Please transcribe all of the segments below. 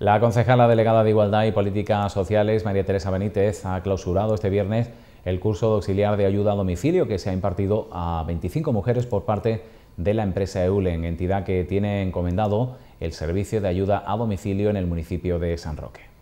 La concejala delegada de Igualdad y Políticas Sociales, María Teresa Benítez, ha clausurado este viernes el curso de auxiliar de ayuda a domicilio que se ha impartido a 25 mujeres por parte de la empresa EULEN, entidad que tiene encomendado el servicio de ayuda a domicilio en el municipio de San Roque.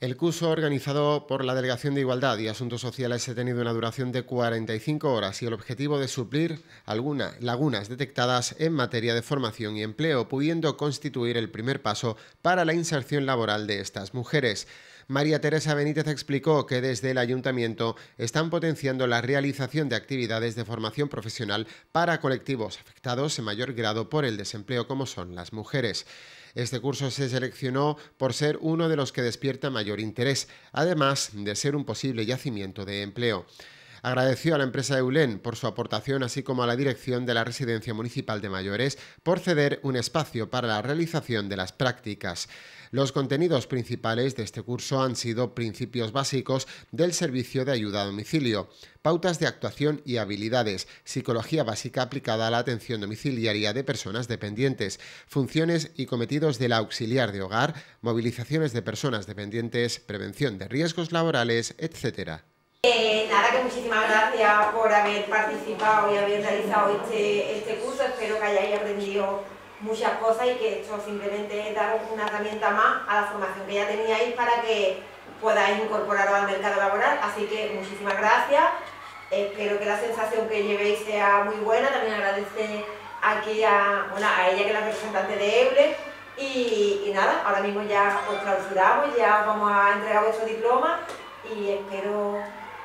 El curso organizado por la Delegación de Igualdad y Asuntos Sociales ha tenido una duración de 45 horas y el objetivo de suplir algunas lagunas detectadas en materia de formación y empleo, pudiendo constituir el primer paso para la inserción laboral de estas mujeres. María Teresa Benítez explicó que desde el ayuntamiento están potenciando la realización de actividades de formación profesional para colectivos afectados en mayor grado por el desempleo como son las mujeres. Este curso se seleccionó por ser uno de los que despierta mayor interés, además de ser un posible yacimiento de empleo. Agradeció a la empresa Eulen por su aportación, así como a la dirección de la Residencia Municipal de Mayores por ceder un espacio para la realización de las prácticas. Los contenidos principales de este curso han sido principios básicos del servicio de ayuda a domicilio, pautas de actuación y habilidades, psicología básica aplicada a la atención domiciliaria de personas dependientes, funciones y cometidos del auxiliar de hogar, movilizaciones de personas dependientes, prevención de riesgos laborales, etc. Eh, nada, que muchísimas gracias por haber participado y haber realizado este, este curso. Espero que hayáis aprendido muchas cosas y que esto simplemente es dar una herramienta más a la formación que ya teníais para que podáis incorporaros al mercado laboral. Así que muchísimas gracias. Espero que la sensación que llevéis sea muy buena. También agradecer aquí a, a ella que es la representante de EULE. Y, nada, ahora mismo ya os clausuramos, ya vamos a entregar vuestro diploma y espero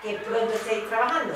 que pronto estéis trabajando.